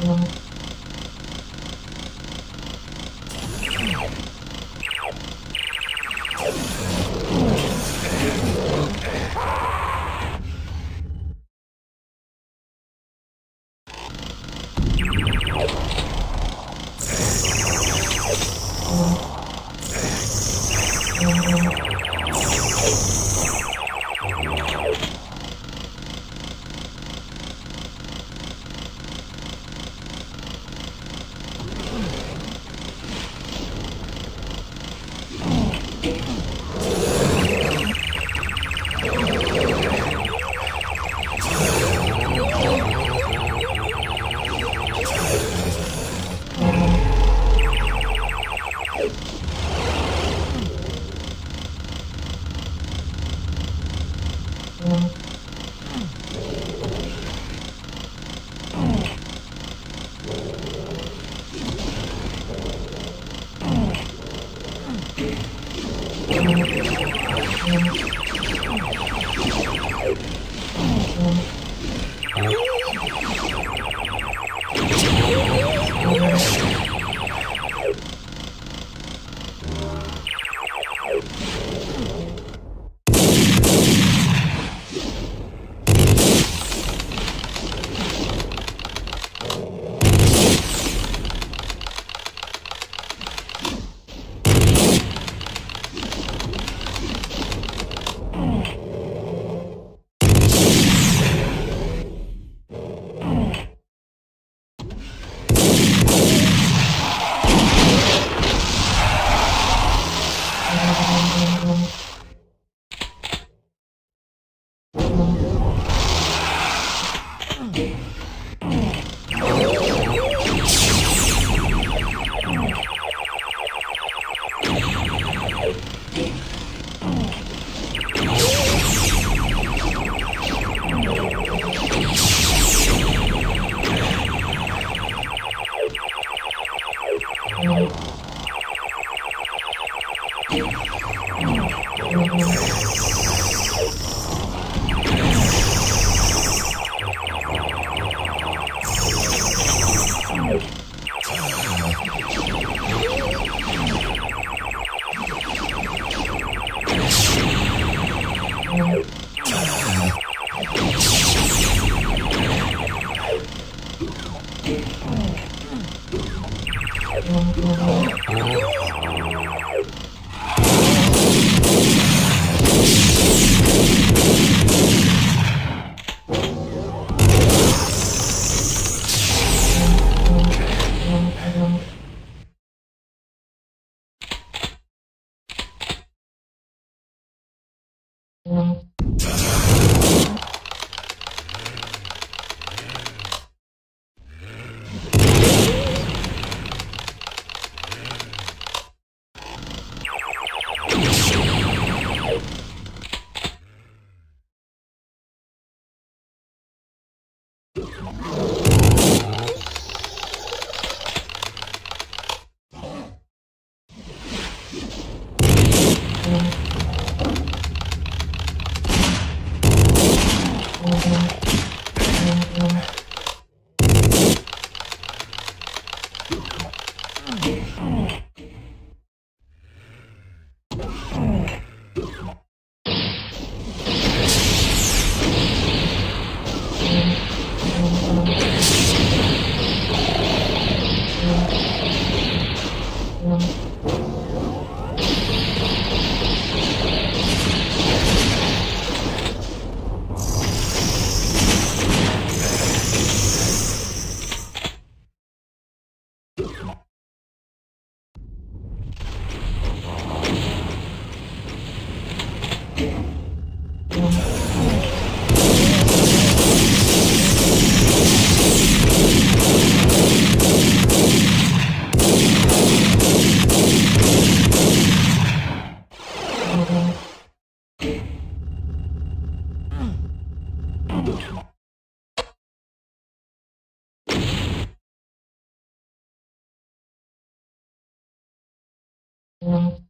Wow. Oh, うん。Mm-hmm.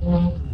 嗯。